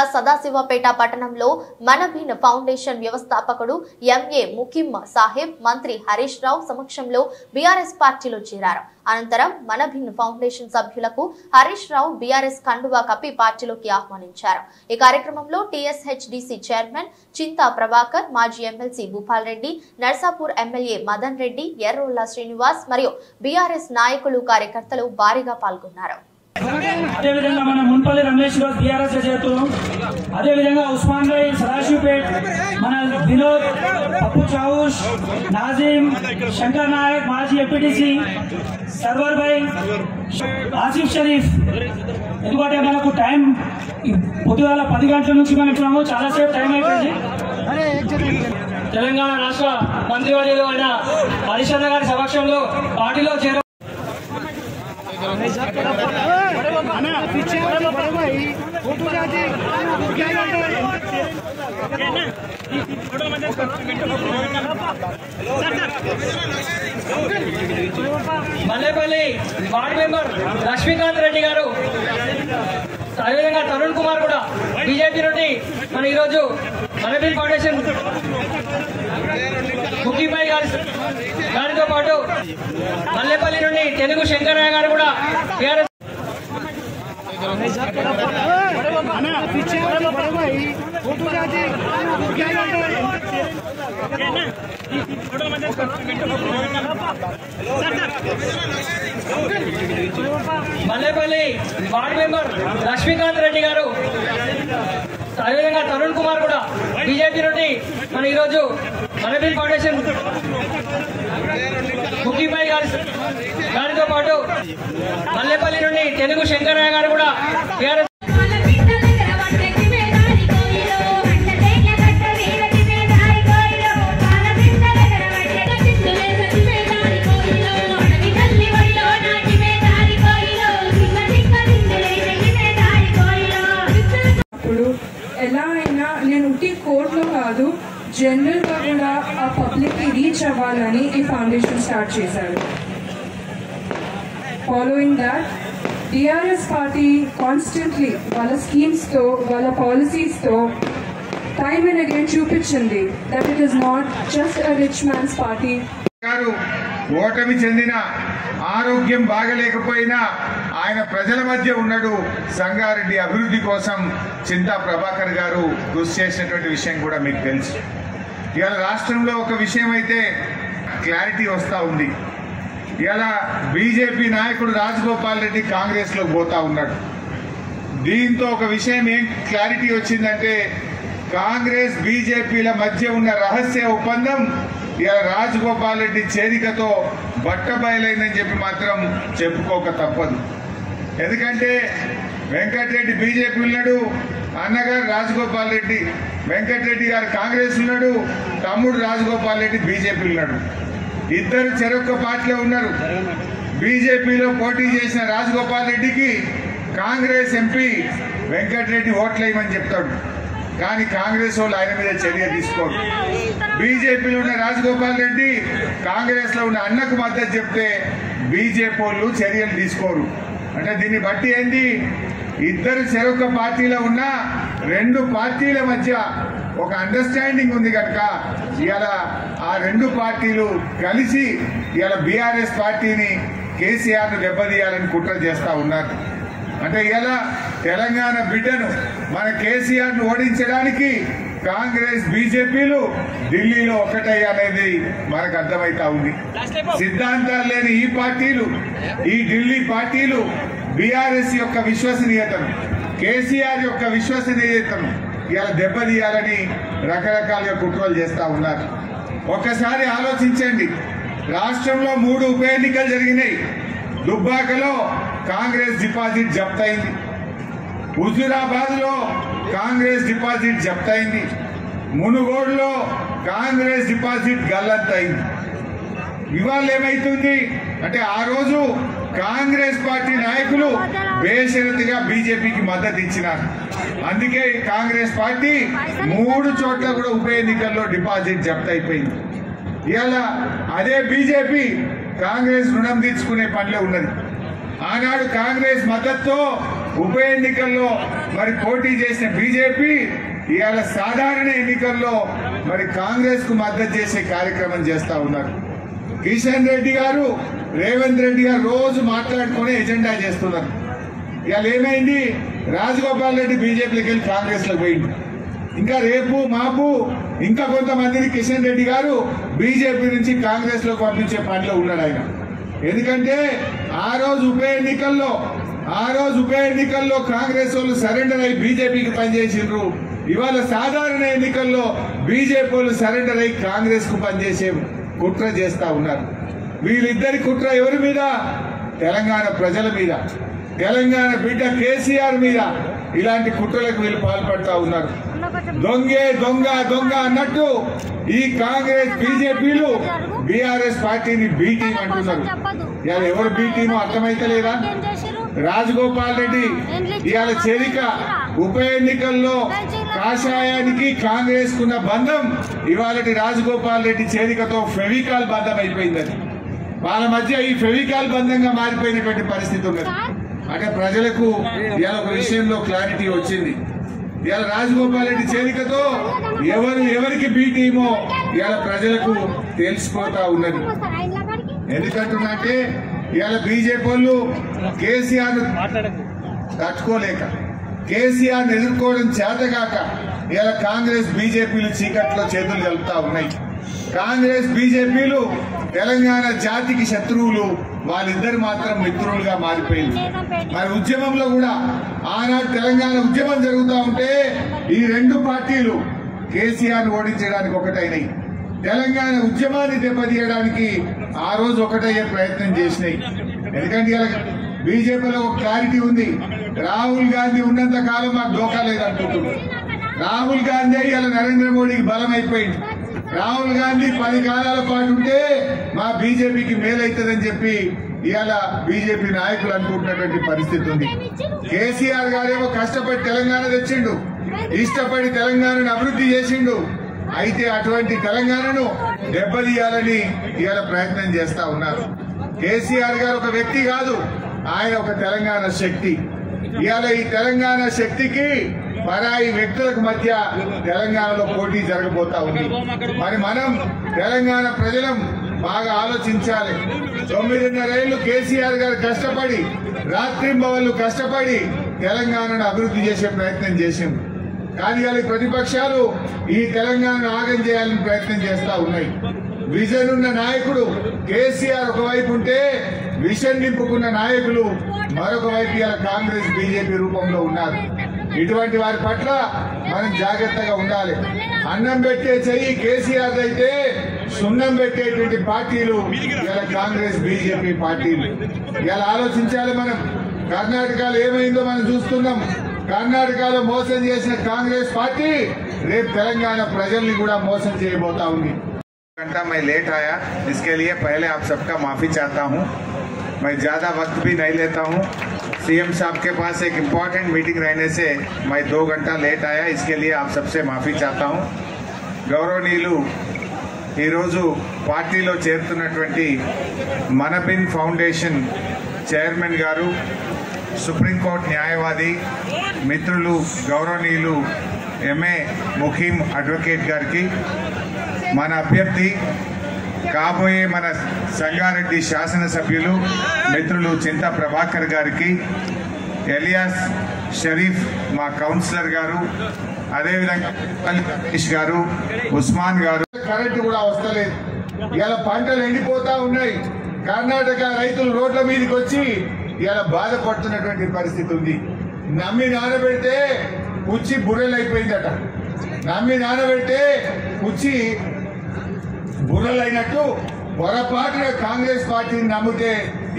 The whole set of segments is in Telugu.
జిల్లా సదాశివపేట పట్టణంలో మనభిన్ ఫౌండేషన్ వ్యవస్థాపకుడు ఎంఏ ముకిమ్మ సాహెబ్ మంత్రి హరీష్ రావు సమక్షంలో బీఆర్ఎస్ పార్టీలో చేరారు. అనంతరం మనభిన్ ఫౌండేషన్ సభ్యులకు హరీష్ రావు బీఆర్ఎస్ కండువా కప్పి పార్టీలోకి ఆహ్వానించారు. ఈ కార్యక్రమంలో టీఎస్హెచ్డిసి చైర్మన్ చింతా ప్రభాకర్ మాజీ ఎమ్మెల్సీ భూపాల్ రెడ్డి నర్సాపూర్ ఎమ్మెల్యే మదన్ రెడ్డి ఎర్రోల్లా శ్రీనివాస్ మరియు బీఆర్ఎస్ నాయకులు కార్యకర్తలు భారీగా పాల్గొన్నారు. అదేవిధంగా మన మున్పల్లి రమేష్ గారు టీఆర్ఎస్ చేస్తున్నాం అదేవిధంగా ఉస్మాన్ భాయ్ సదాశివపేట్ మన వినోద్ పప్పు చావుష్ నాజీం శంకర్ నాయక్ మాజీ ఎంపీటీసీ సర్వర్ భాయ్ ఆసిఫ్ షరీఫ్. ఎందుకంటే మనకు టైం పొద్దుగాల పది గంటల నుంచి మనం ఇస్తున్నాము చాలాసేపు టైం అయిపోయింది. తెలంగాణ రాష్ట్ర మంత్రివర్యులు అయిన హరిశ్చంద్ర గారి సమక్షంలో పార్టీలో చేర మల్లేపల్లి వార్డు మెంబర్ లక్ష్మీకాంత్ రెడ్డి గారు అదేవిధంగా తరుణ్ కుమార్ కూడా బీజేపీ నుండి మన ఈరోజు మనబిల్ ఫౌండేషన్ ముఖ్యమై గారి దానితో పాటు మల్లెపల్లి నుండి తెలుగు శంకరయ్య గారు కూడా TRS Mallepalli ward member Laxmikanth Reddy గారు అదేవిధంగా తరుణ్ కుమార్ కూడా బీజేపీ నుండి మన ఈరోజు అనబిల్ ఫౌండేషన్ ముఖ్యమై గారి గారితో పాటు పల్లెపల్లి నుండి తెలుగు శంకరయ్య గారు కూడా టీఆర్ఎస్ కోర్టులో కాదు జనరల్గా కూడా ఆ పబ్లిక్కి రీచ్ అవ్వాలని ఈ ఫౌండేషన్ స్టార్ట్ చేశారు. Following that TRS party constantly వాళ్ళ స్కీమ్స్తో వాళ్ళ పాలసీస్తో టైమ్ అండ్ అగైన్ చూపించింది that it is not just a rich man's party గారు ఓటమి చెందిన ఆరోగ్యం బాగలేకపోయినా ఆయన ప్రజల మధ్య ఉన్నాడు సంగారెడ్డి అభివృద్ధి కోసం చింతా ప్రభాకర్ గారు కృషి చేసినటువంటి విషయం కూడా మీకు తెలుసు. ఇవాళ రాష్ట్రంలో ఒక విషయం అయితే క్లారిటీ వస్తూ ఉంది. ఇవాళ బీజేపీ నాయకుడు రాజగోపాల్ రెడ్డి కాంగ్రెస్లో పోతా ఉన్నాడు. దీంతో ఒక విషయం ఏం క్లారిటీ వచ్చిందంటే కాంగ్రెస్ బీజేపీల మధ్య ఉన్న రహస్య ఒప్పందం ఇలా రాజగోపాల్ రెడ్డి చేరికతో బట్టబయలైందని చెప్పి మాత్రం చెప్పుకోక తప్పదు. ఎందుకంటే వెంకటరెడ్డి బీజేపీ ఉన్నాడు అన్నగారు రాజగోపాల్ రెడ్డి వెంకటరెడ్డి గారు కాంగ్రెస్ ఉన్నాడు తమ్ముడు రాజగోపాల్ రెడ్డి బీజేపీ ఉన్నాడు. ఇద్దరు చెరొక్క పార్టీలో ఉన్నారు. బీజేపీలో పోటీ చేసిన రాజగోపాల్ రెడ్డికి కాంగ్రెస్ ఎంపీ వెంకటరెడ్డి ఓట్లేయమని చెప్తాడు. కానీ కాంగ్రెస్ వాళ్ళు ఆయన మీద చర్య తీసుకోరు. బీజేపీలో ఉన్న రాజగోపాల్ రెడ్డి కాంగ్రెస్లో ఉన్న అన్నకు మద్దతు చెప్తే బీజేపీ వాళ్ళు చర్యలు తీసుకోరు. అంటే దీన్ని బట్టి ఏంది? ఇద్దరు చెరొక పార్టీలో ఉన్న రెండు పార్టీల మధ్య ఒక అండర్స్టాండింగ్ ఉంది కనుక ఇవాళ ఆ రెండు పార్టీలు కలిసి ఇవాళ బీఆర్ఎస్ పార్టీని కేసీఆర్ను దెబ్బతీయాలని కుట్ర చేస్తా ఉన్నారు. అంటే ఇలా తెలంగాణ బిడ్డను మన కేసీఆర్ను ఓడించడానికి కాంగ్రెస్ బీజేపీలు ఢిల్లీలో ఒకటయ్యనేది మనకు అర్థమైతా ఉంది. సిద్ధాంతాలు లేని ఈ పార్టీలు ఈ ఢిల్లీ పార్టీలు బీఆర్ఎస్ యొక్క విశ్వసనీయతను కేసీఆర్ యొక్క విశ్వసనీయతను ఇలా దెబ్బతీయాలని రకరకాలుగా కుట్రలు చేస్తా ఉన్నారు. ఒక్కసారి ఆలోచించండి. రాష్ట్రంలో మూడు ఉప ఎన్నికలు జరిగినాయి. దుబ్బాకలో కాంగ్రెస్ డిపాజిట్ జప్తయింది. హుజురాబాద్లో కాంగ్రెస్ డిపాజిట్ జప్తయింది. మునుగోడులో కాంగ్రెస్ డిపాజిట్ గల్లంతయింది. ఇవాళ ఏమైతుంది? అంటే ఆ రోజు కాంగ్రెస్ పార్టీ నాయకులు బేషరతుగా బీజేపీకి మద్దతు ఇచ్చినారు. అందుకే కాంగ్రెస్ పార్టీ మూడు చోట్ల కూడా ఉప ఎన్నికల్లో డిపాజిట్ జప్తయిపోయింది. ఇవాళ అదే బీజేపీ కాంగ్రెస్ రుణం తీర్చుకునే పనిలో ఉన్నది. ఆనాడు కాంగ్రెస్ మద్దతుతో ఉప ఎన్నికల్లో మరి పోటీ చేసిన బీజేపీ ఇవాళ సాధారణ ఎన్నికల్లో మరి కాంగ్రెస్కు మద్దతు చేసే కార్యక్రమం చేస్తా ఉన్నారు. కిషన్ రెడ్డి గారు రేవంత్ రెడ్డి గారు రోజు మాట్లాడుకునే ఎజెండా చేస్తున్నారు. ఇవాళ ఏమైంది? రాజగోపాల్ రెడ్డి బీజేపీకి వెళ్ళి కాంగ్రెస్లో పోయింది ఇంకా రేపు మాపు ఇంకా కొంతమందిని కిషన్ రెడ్డి గారు బీజేపీ నుంచి కాంగ్రెస్లో పంపించే పనిలో ఉన్నాడు ఆయన. ఎందుకంటే ఆ రోజు ఉప ఎన్నికల్లో ఆ రోజు ఉప ఎన్నికల్లో కాంగ్రెస్ వాళ్ళు సరెండర్ అయి బీజేపీకి పనిచేసిండ్రు. ఇవాళ సాధారణ ఎన్నికల్లో బీజేపీ వాళ్ళు సరెండర్ అయి కాంగ్రెస్కు పనిచేసే కుట్ర చేస్తా ఉన్నారు. వీళ్ళిద్దరి కుట్ర ఎవరి మీద? తెలంగాణ ప్రజల మీద. తెలంగాణ బిడ్డ కేసీఆర్ మీద ఇలాంటి కుట్రలకు వీళ్ళు పాల్పడతా ఉన్నారు. దొంగే దొంగ దొంగ అన్నట్టు ఈ కాంగ్రెస్ బీజేపీలు బీఆర్ఎస్ పార్టీని బీటీం అంటున్నారు. ఎవరు బీటీమో అర్థమైతలేదా? రాజగోపాల్ రెడ్డి ఇవాళ చేరిక ఉప ఎన్నికల్లో కాషాయానికి కాంగ్రెస్ కున్న బంధం ఇవాళటి రాజగోపాల్ రెడ్డి చేరికతో ఫెవికాల్ బంధం అయిపోయిందని వాళ్ళ మధ్య ఈ ఫెవికాల్ బంధంగా మారిపోయినటువంటి పరిస్థితి ఉన్నది. అంటే ప్రజలకు ఇవాళ ఒక విషయంలో క్లారిటీ వచ్చింది. ఇవాళ రాజగోపాల్ రెడ్డి చేరికతో ఎవరు ఎవరికి బీ టీమో ఇవాళ ప్రజలకు తెలిసిపోతా ఉన్నది. ఎందుకంటున్నంటే ఇవాళ బీజేపీ వాళ్ళు కేసీఆర్ తట్టుకోలేక కేసీఆర్ ఎదుర్కోవడం చేతగాక ఇలా కాంగ్రెస్ బీజేపీలు చీకట్లో చేతులు కలుపుతా ఉన్నాయి. కాంగ్రెస్ బీజేపీలు తెలంగాణ జాతికి శత్రువులు వాళ్ళిద్దరు మాత్రం మిత్రులుగా మారిపోయింది. మరి ఉద్యమంలో కూడా ఆనాడు తెలంగాణ ఉద్యమం జరుగుతూ ఉంటే ఈ రెండు పార్టీలు కేసీఆర్ ఓడించడానికి ఒకటైనాయి. తెలంగాణ ఉద్యమాన్ని దెబ్బతీయడానికి ఆ రోజు ఒకటయ్యే ప్రయత్నం చేసినాయి. ఎందుకంటే ఇలా బీజేపీలో ఒక క్లారిటీ ఉంది. రాహుల్ గాంధీ ఉన్నంత కాలం మాకు డోకా లేదనుకుంటున్నారు. రాహుల్ గాంధీ ఇలా నరేంద్ర మోడీకి బలం అయిపోయింది. రాహుల్ గాంధీ పది కాలాల పాటు ఉంటే మా బీజేపీకి మేలైతుందని చెప్పి ఇవాళ బీజేపీ నాయకులు అనుకుంటున్నటువంటి పరిస్థితి ఉంది. కేసీఆర్ గారేమో కష్టపడి తెలంగాణ తెచ్చిండు ఇష్టపడి తెలంగాణను అభివృద్ధి చేసిండు అయితే అటువంటి తెలంగాణను దెబ్బతీయాలని ఇవాళ ప్రయత్నం చేస్తా ఉన్నారు. కేసీఆర్ గారు ఒక వ్యక్తి కాదు ఆయన ఒక తెలంగాణ శక్తి. ఇవాళ ఈ తెలంగాణ శక్తికి పరాయి వ్యక్తులకు మధ్య తెలంగాణలో పోటీ జరగబోతా ఉంది. మరి మనం తెలంగాణ ప్రజలం బాగా ఆలోచించాలి. తొమ్మిదిన్నరేళ్ళు కేసీఆర్ గారు కష్టపడి రాత్రింబవళ్ళు కష్టపడి తెలంగాణను అభివృద్ధి చేసే ప్రయత్నం చేసింది కానీ వాళ్ళ ప్రతిపక్షాలు ఈ తెలంగాణను ఆగం చేయాలని ప్రయత్నం చేస్తా ఉన్నాయి. విజన్ ఉన్న నాయకుడు కేసీఆర్ ఒకవైపు ఉంటే విషన్ నింపుకున్న నాయకులు మరొక వైపు ఇలా కాంగ్రెస్ బీజేపీ రూపంలో ఉన్నారు. ఇటువంటి వారి పట్ల మనం జాగ్రత్తగా ఉండాలి. అన్నం పెట్టే చెయ్యి కేసీఆర్ అయితే సున్నం పెట్టేటువంటి పార్టీలు ఇలా కాంగ్రెస్ బీజేపీ పార్టీలు. ఇలా ఆలోచించాలి మనం. కర్ణాటకలో ఏమైందో మనం చూస్తున్నాం. కర్ణాటకలో మోసం చేసిన కాంగ్రెస్ పార్టీ రేపు తెలంగాణ ప్రజల్ని కూడా మోసం చేయబోతా ఉంది घंटा मैं लेट आया इसके लिए पहले आप सबका माफ़ी चाहता हूँ मैं ज़्यादा वक्त भी नहीं लेता हूँ सीएम साहब के पास एक इम्पॉर्टेंट मीटिंग रहने से मैं दो घंटा लेट आया इसके लिए आप सबसे माफ़ी चाहता हूँ గౌరవనీయులు ఈరోజు పార్టీలో చేరుతున్నటువంటి మనబిన్ ఫౌండేషన్ చైర్మన్ గారు సుప్రీంకోర్టు న్యాయవాది మిత్రులు గౌరవనీయులు ఎంఏ ముఖీం అడ్వకేట్ గారికి మన అభ్యర్థి కాబోయే మన సంగారెడ్డి శాసనసభ్యులు మిత్రులు చింత ప్రభాకర్ గారికి ఎలియాస్ షరీఫ్ మా కౌన్సిలర్ గారు అదేవిధంగా గారు ఉస్మాన్ గారు. కరెంటు కూడా వస్తలేదు. ఇలా పంటలు ఎండిపోతా ఉన్నాయి. కర్ణాటక రైతులు రోడ్ల మీదకి వచ్చి ఇలా బాధపడుతున్నటువంటి పరిస్థితి ఉంది. నమ్మి నానబెడితే పుచ్చి బుర్రెలైపోయిందట నమ్మి నానబెడితే పుచ్చి బుర్రలైనట్టు పొరపాటున కాంగ్రెస్ పార్టీని నమ్మితే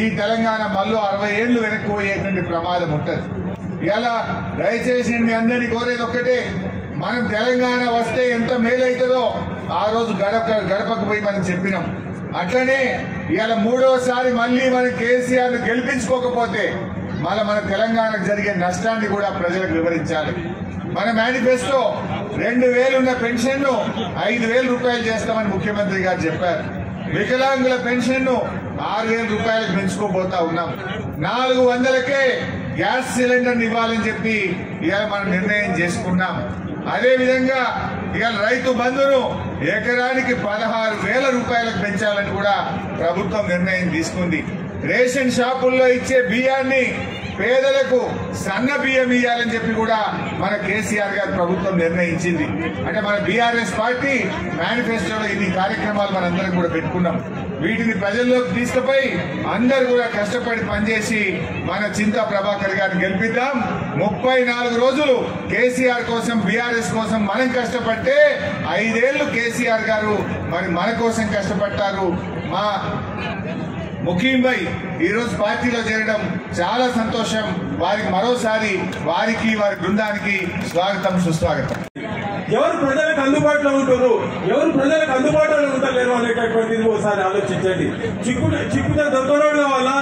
ఈ తెలంగాణ మళ్ళీ అరవై ఏళ్ళు వెనక్కి పోయేటువంటి ప్రమాదం ఉంటుంది. ఇలా దయచేసి నేను మీ అందరినీ కోరేది ఒక్కటే మనం తెలంగాణ వస్తే ఎంత మేలైతుందో ఆ రోజు గడప గడపకు పోయి మనం చెప్పినాం. అట్లనే ఇవాళ మూడోసారి మళ్ళీ మనం కేసీఆర్ను గెలిపించుకోకపోతే మళ్ళీ మన తెలంగాణకు జరిగే నష్టాన్ని కూడా ప్రజలకు వివరించాలి. మన మేనిఫెస్టో రెండు వేలున్న పెన్షన్ను ఐదు వేల రూపాయలు చేస్తామని ముఖ్యమంత్రి గారు చెప్పారు. వికలాంగుల పెన్షన్ను ఆరు వేల రూపాయలకు పెంచుకోబోతా ఉన్నాం. నాలుగు వందలకే గ్యాస్ సిలిండర్ ఇవ్వాలని చెప్పి ఇవాళ మనం నిర్ణయం చేసుకున్నాం. అదే విధంగా ఇక రైతు బంధును ఎకరానికి పదహారు వేల రూపాయలకు పెంచాలని కూడా ప్రభుత్వం నిర్ణయం తీసుకుంది. రేషన్ షాపుల్లో ఇచ్చే బియ్యాన్ని పేదలకు సన్న బియ్యం ఇవ్వాలని చెప్పి కూడా మన కేసీఆర్ గారు ప్రభుత్వం నిర్ణయించింది. అంటే మన బీఆర్ఎస్ పార్టీ మేనిఫెస్టోలో ఇన్ని కార్యక్రమాలు మనందరం కూడా పెట్టుకున్నాం. వీటిని ప్రజల్లోకి తీసుకుపోయి అందరు కూడా కష్టపడి పనిచేసి మన చింతా ప్రభాకర్ గారిని గెలిపిద్దాం. ముప్పై నాలుగు రోజులు కేసీఆర్ కోసం బీఆర్ఎస్ కోసం మనం కష్టపడితే ఐదేళ్ళు కేసీఆర్ గారు మరి మన కోసం కష్టపడ్డారు. మా ముఖీం భాయ్ ఈరోజు పార్టీలో చేరడం చాలా సంతోషం. వారికి మరోసారి వారికి వారి బృందానికి స్వాగతం సుస్వాగతం. ఎవరు ప్రజలకు అందుబాటులో ఉంటారు ఎవరు ప్రజలకు అందుబాటులో ఉండలేరు అనేటటువంటిది ఒకసారి ఆలోచించండి. చిక్కు చిక్కున దొరకడం కావాలా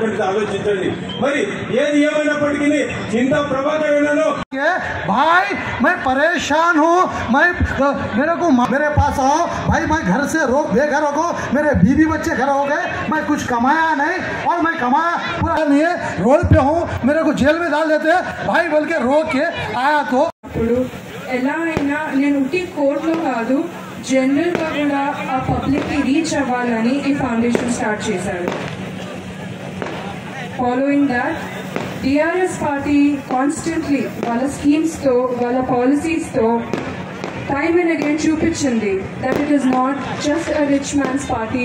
కావాలా అనేటటువంటిది ఆలోచించండి మరి ఏది ఏమైనప్పటికీ చింత ప్రభాకర్ అన్నను के भाई मैं परेशान हूँ मैं अ, मेरे को मेरे पास आओ भाई मैं घर से रोक बेघर हो गो मेरे बीवी बच्चे घर हो गए मैं कुछ कमाया नहीं और मैं कमाया पूरा नहीं है रोड पे हूँ मेरे को जेल में डाल देते हैं भाई बोल के रोक के आया तो ఇప్పుడు ఎలా అయినా నేను ఉట్టి కోర్టులో కాదు జనరల్గా కూడా ఆ పబ్లిక్కి రీచ్ అవ్వాలని ఈ ఫౌండేషన్ స్టార్ట్ చేశారు following that TRS party constantly వాళ్ళ స్కీమ్స్తో వాళ్ళ పాలసీస్తో టైమ్ అండ్ అగైన్ చూపించింది that it is not just a rich man's party